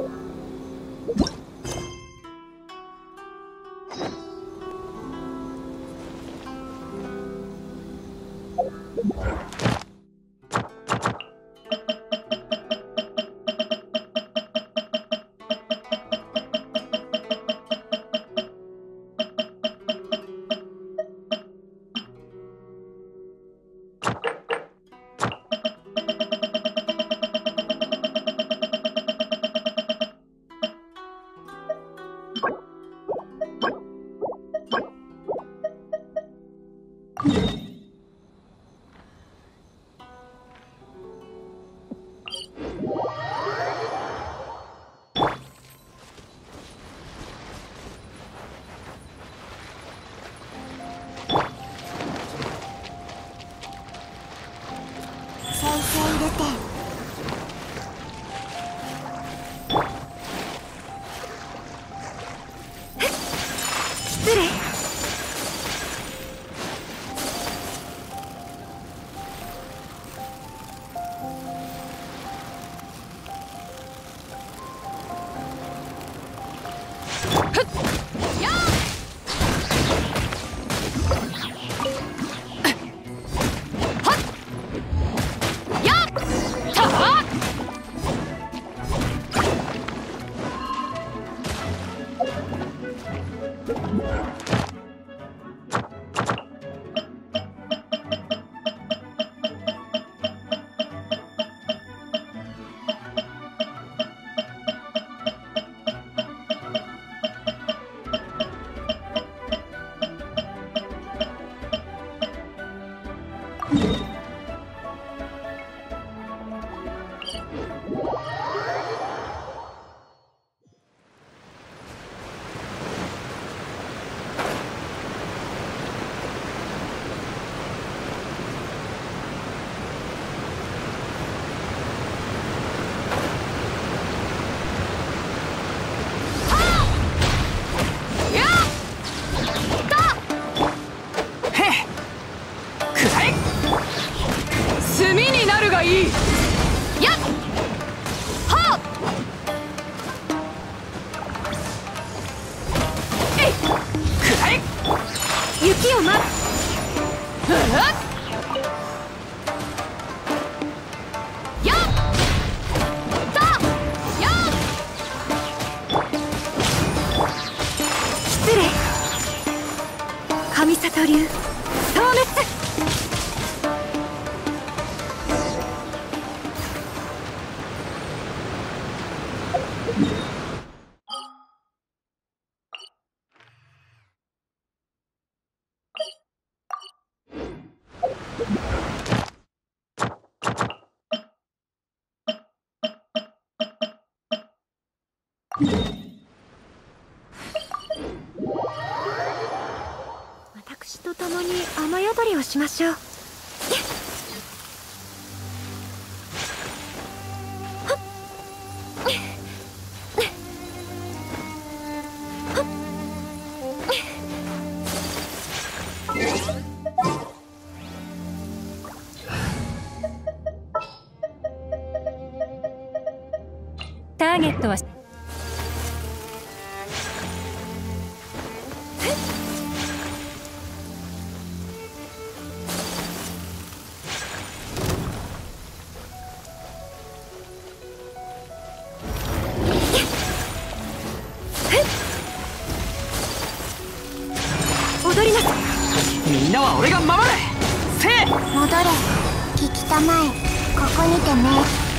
you 在说 Yeah. ト流消滅うん。私と共に雨宿りをしましょう。ターゲットは踊りなさい。みんなは俺が守る。せい。戻れ。聞きたまえ。ここにてね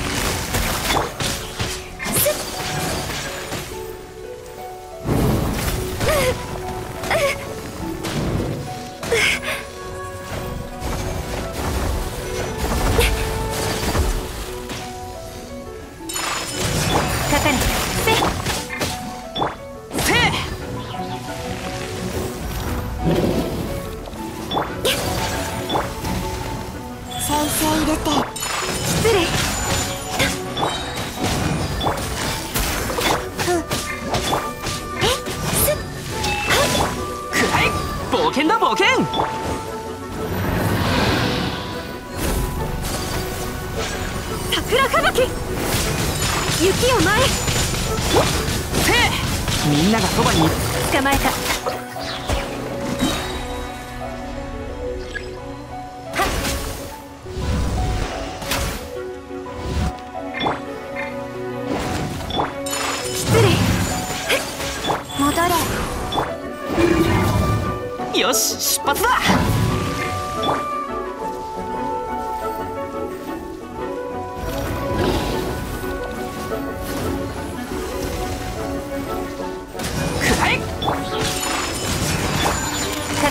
桜吹雪。雪を前せいみんながそばに。捕まえた。失礼。戻れよし出発だ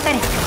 かかれ